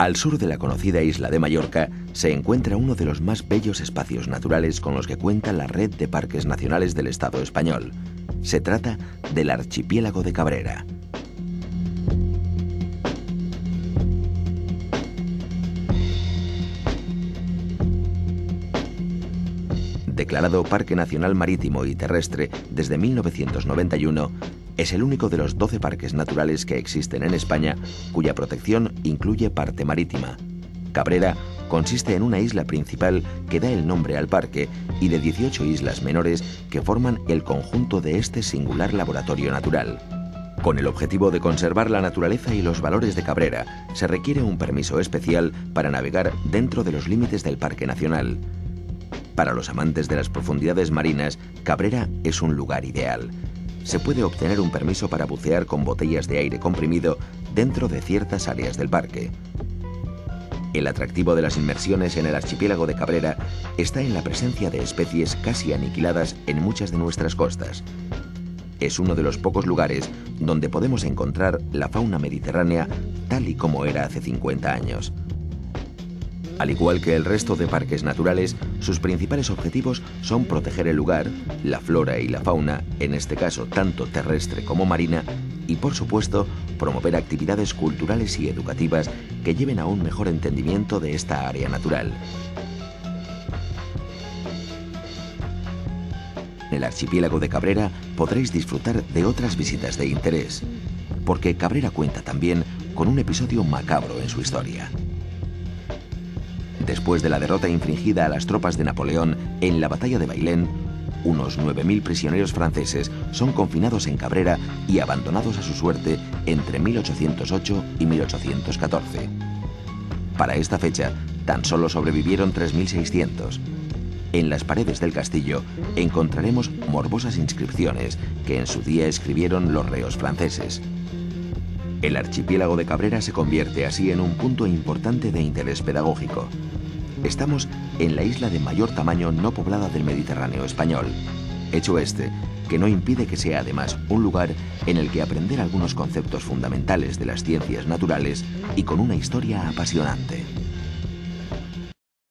Al sur de la conocida isla de Mallorca se encuentra uno de los más bellos espacios naturales con los que cuenta la red de parques nacionales del Estado español. Se trata del archipiélago de Cabrera. Declarado Parque Nacional Marítimo y Terrestre desde 1991, es el único de los 12 parques naturales que existen en España cuya protección incluye parte marítima. Cabrera consiste en una isla principal que da el nombre al parque y de 18 islas menores que forman el conjunto de este singular laboratorio natural. Con el objetivo de conservar la naturaleza y los valores de Cabrera, se requiere un permiso especial para navegar dentro de los límites del Parque Nacional. Para los amantes de las profundidades marinas, Cabrera es un lugar ideal se puede obtener un permiso para bucear con botellas de aire comprimido dentro de ciertas áreas del parque. El atractivo de las inmersiones en el archipiélago de Cabrera está en la presencia de especies casi aniquiladas en muchas de nuestras costas. Es uno de los pocos lugares donde podemos encontrar la fauna mediterránea tal y como era hace 50 años. Al igual que el resto de parques naturales, sus principales objetivos son proteger el lugar, la flora y la fauna, en este caso tanto terrestre como marina, y por supuesto promover actividades culturales y educativas que lleven a un mejor entendimiento de esta área natural. En el archipiélago de Cabrera podréis disfrutar de otras visitas de interés, porque Cabrera cuenta también con un episodio macabro en su historia después de la derrota infringida a las tropas de Napoleón en la batalla de Bailén, unos 9.000 prisioneros franceses son confinados en Cabrera y abandonados a su suerte entre 1808 y 1814. Para esta fecha, tan solo sobrevivieron 3.600. En las paredes del castillo encontraremos morbosas inscripciones que en su día escribieron los reos franceses. El archipiélago de Cabrera se convierte así en un punto importante de interés pedagógico. Estamos en la isla de mayor tamaño no poblada del Mediterráneo español. Hecho este, que no impide que sea además un lugar en el que aprender algunos conceptos fundamentales de las ciencias naturales y con una historia apasionante.